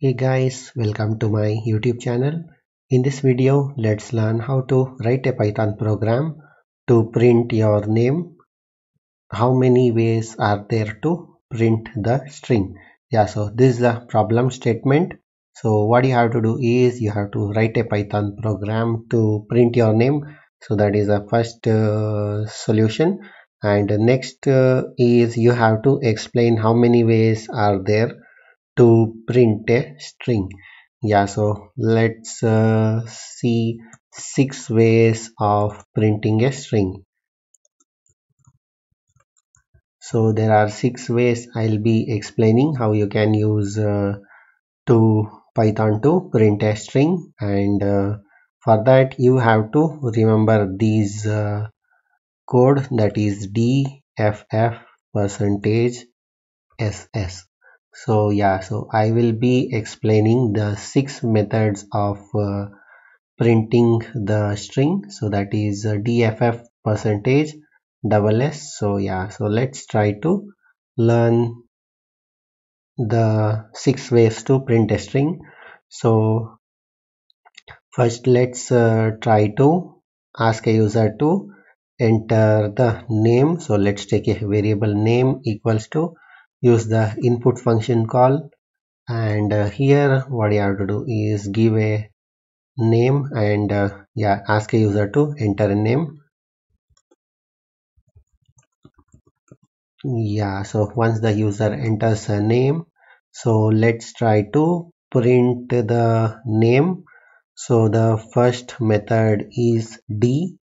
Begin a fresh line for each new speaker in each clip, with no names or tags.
Hey guys, welcome to my YouTube channel. In this video, let's learn how to write a Python program to print your name. How many ways are there to print the string? Yeah, so this is the problem statement. So what you have to do is you have to write a Python program to print your name. So that is the first uh, solution. And next uh, is you have to explain how many ways are there to print a string. Yeah so let's uh, see six ways of printing a string. So there are six ways i'll be explaining how you can use uh, to python to print a string. And uh, for that you have to remember these uh, code that is dff percentage ss so yeah so i will be explaining the six methods of uh, printing the string. So that is uh, dff percentage double s. So yeah so let's try to learn the six ways to print a string. So first let's uh, try to ask a user to enter the name. So let's take a variable name equals to use the input function call. And uh, here what you have to do is give a name and uh, yeah ask a user to enter a name. Yeah so once the user enters a name so let's try to print the name. So the first method is d.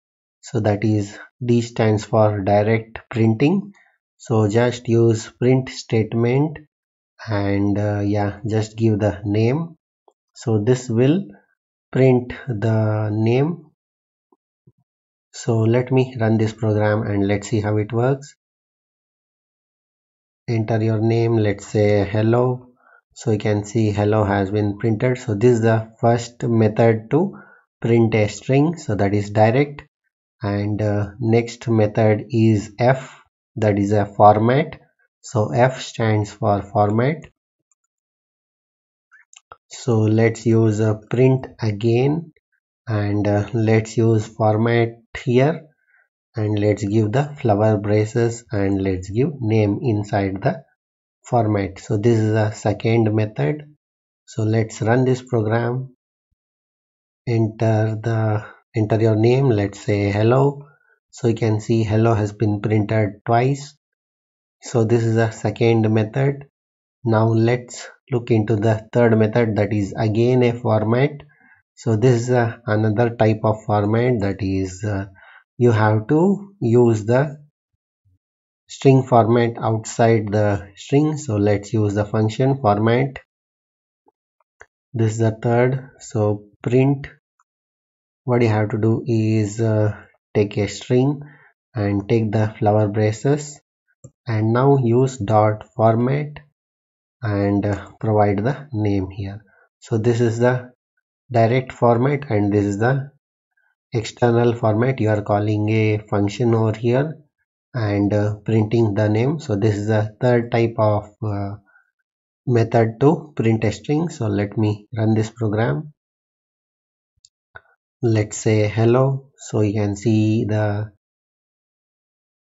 So that is d stands for direct printing so just use print statement and uh, yeah just give the name. So this will print the name. So let me run this program and let's see how it works. Enter your name. Let's say hello. So you can see hello has been printed. So this is the first method to print a string. So that is direct. And uh, next method is f that is a format. So f stands for format. So let's use a print again and uh, let's use format here. And let's give the flower braces and let's give name inside the format. So this is the second method. So let's run this program. Enter the enter your name. Let's say hello so you can see hello has been printed twice. So this is the second method. Now let's look into the third method that is again a format. So this is uh, another type of format that is uh, you have to use the string format outside the string. So let's use the function format. This is the third. So print what you have to do is uh, take a string and take the flower braces and now use dot format and uh, provide the name here. So this is the direct format and this is the external format. You are calling a function over here and uh, printing the name. So this is the third type of uh, method to print a string. So let me run this program. Let's say hello so you can see the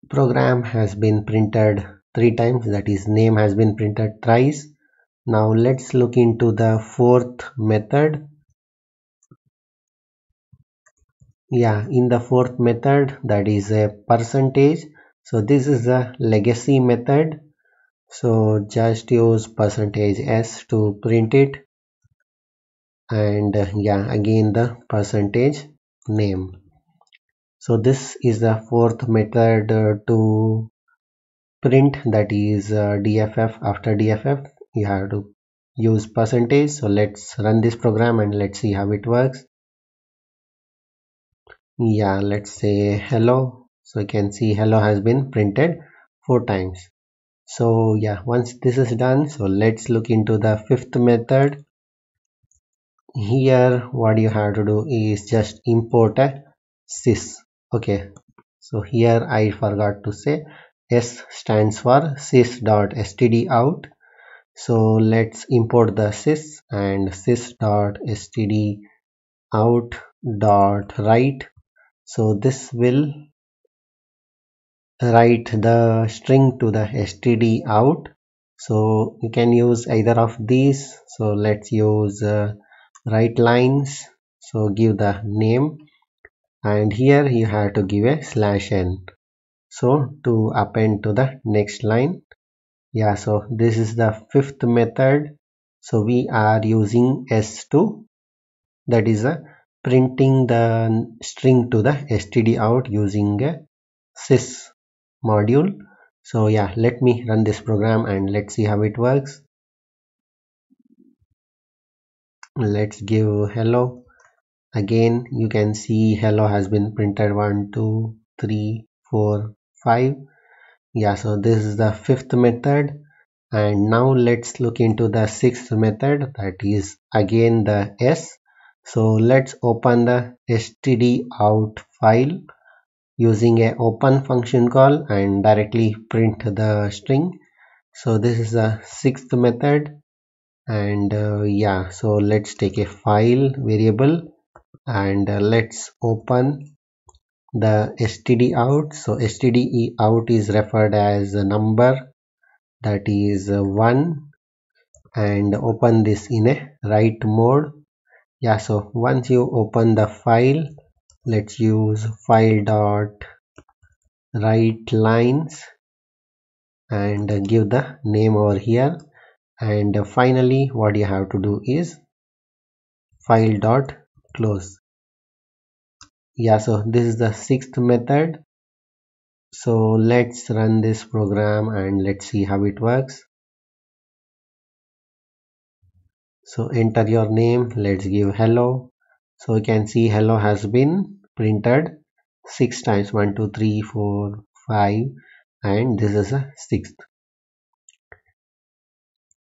program has been printed three times. That is name has been printed thrice. Now let's look into the fourth method. Yeah in the fourth method that is a percentage. So this is a legacy method. So just use percentage s to print it. And yeah again the percentage name so this is the fourth method uh, to print that is uh, dff after dff you have to use percentage. So let's run this program and let's see how it works. Yeah let's say hello. So you can see hello has been printed four times. So yeah once this is done so let's look into the fifth method. Here what you have to do is just import a sys okay. So here i forgot to say s stands for out. So let's import the sys and sys write. So this will write the string to the std out. So you can use either of these. So let's use uh, write lines. So give the name and here you have to give a slash n. So to append to the next line yeah so this is the fifth method. So we are using s2 that is a printing the string to the std out using a sys module. So yeah let me run this program and let's see how it works. Let's give hello again you can see hello has been printed one two three four five. Yeah so this is the fifth method. And now let's look into the sixth method that is again the s. So let's open the std out file using a open function call and directly print the string. So this is the sixth method. And uh, yeah so let's take a file variable and uh, let's open the std out. So std out is referred as a number. That is uh, 1 and open this in a write mode. Yeah so once you open the file let's use file dot write lines and give the name over here. And finally what you have to do is file dot close. Yeah so this is the sixth method. So let's run this program and let's see how it works. So enter your name. Let's give hello. So you can see hello has been printed six times. One two three four five and this is a sixth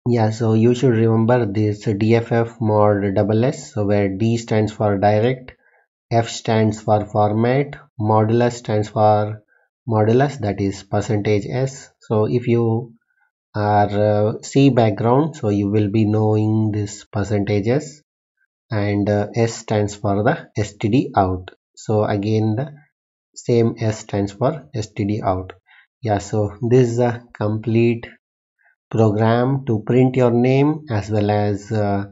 yeah so you should remember this dff mod double s so where d stands for direct F stands for format, modulus stands for modulus that is percentage S. So if you are uh, C background, so you will be knowing this percentages and uh, S stands for the std out. So again the same S stands for std out. Yeah, so this is a complete program to print your name as well as uh,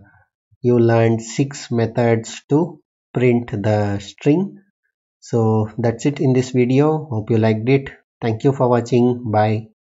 you learned six methods to print the string. So that's it in this video. Hope you liked it. Thank you for watching. Bye